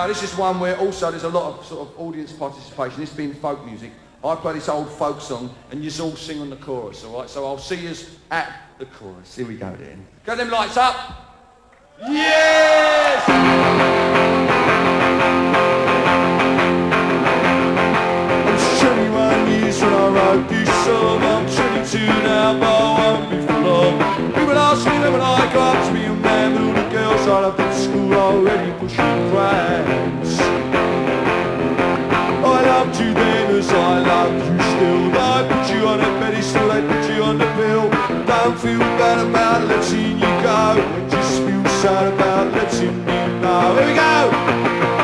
no, this is one where also there's a lot of sort of audience participation. This being folk music. I play this old folk song and you all sing on the chorus, all right? So I'll see you at the chorus. Here we go then. Got them lights up. Yes! I school already pushing pranks. I loved you then as I love you still. I put you on a pedestal, they put you on the pill. Don't feel bad about letting you go. Just feel sad about letting me know. Here we go.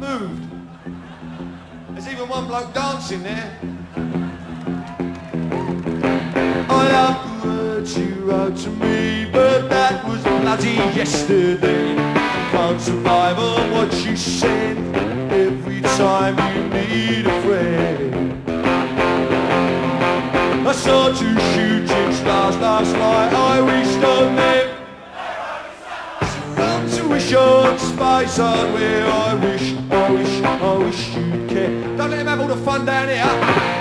Moved. There's even one bloke dancing there. I love the words you wrote to me, but that was bloody yesterday. Can't survive on what you said every time you need a friend. I saw two shootings last last night. I wished on space on where I wish, I wish, I wish you'd care. Don't let them have all the fun down here.